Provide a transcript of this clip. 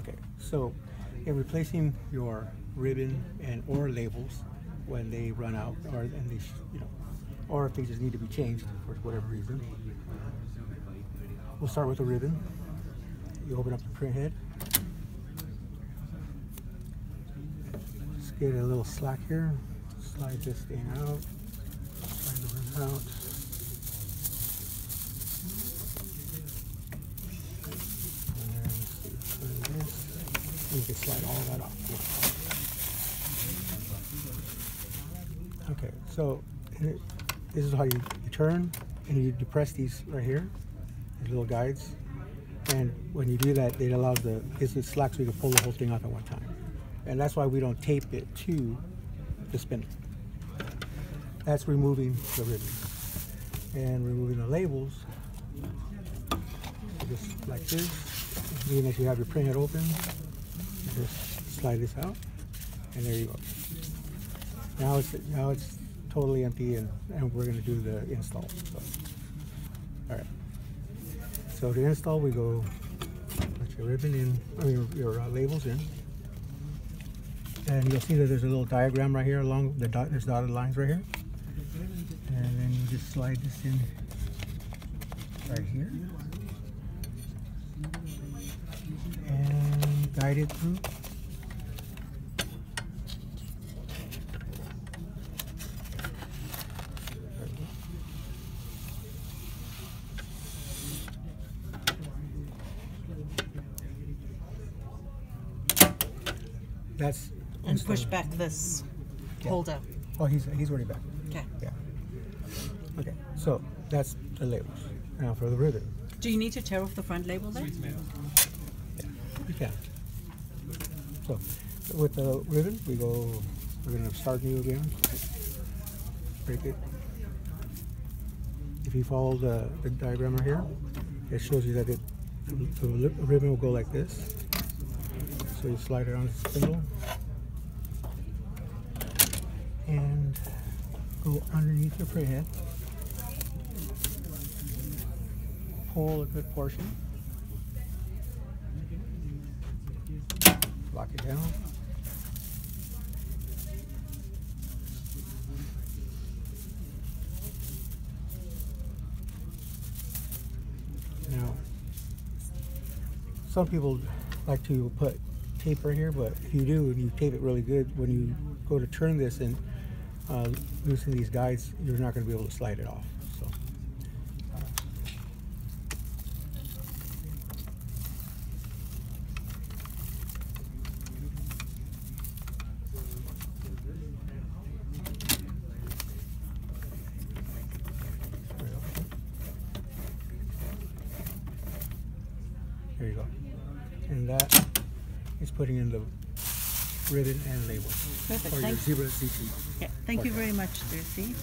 Okay, so in replacing your ribbon and or labels when they run out, or and they, you know, or if they just need to be changed for whatever reason, we'll start with the ribbon. You open up the print head. Just get a little slack here. Slide this thing out. Slide the ribbon out. And let's see, turn this. You can slide all that off. Okay, so this is how you, you turn and you depress these right here, these little guides. And when you do that, it allows the, gives it slack so you can pull the whole thing off at one time. And that's why we don't tape it to the spindle. That's removing the ribbon. And removing the labels, just like this. Being that you have your print head open, just slide this out, and there you go. Now it's now it's totally empty, and, and we're gonna do the install. So, all right. So to install, we go put your ribbon in, I mean your uh, labels in, and you'll see that there's a little diagram right here along the dot. There's dotted lines right here, and then you just slide this in right here, guide it through. That's And push back this Yeah. holder. Oh, he's he's already back. Okay. Yeah. Okay, so that's the labels. Now for the ribbon. Do you need to tear off the front label there? You can. So with the ribbon, we go. We're gonna start new again. Break it. If you follow the, the diagram right here, it shows you that it the ribbon will go like this. So you slide it on the spindle and go underneath the print head. Pull a good portion. Lock it down. Now, some people like to put tape right here, but if you do and you tape it really good, when you go to turn this and uh, loosen these guides, you're not going to be able to slide it off. There you go. And that is putting in the ribbon and label. Perfect, For your zebra ZT. Yeah. Thank you very much, Lucy.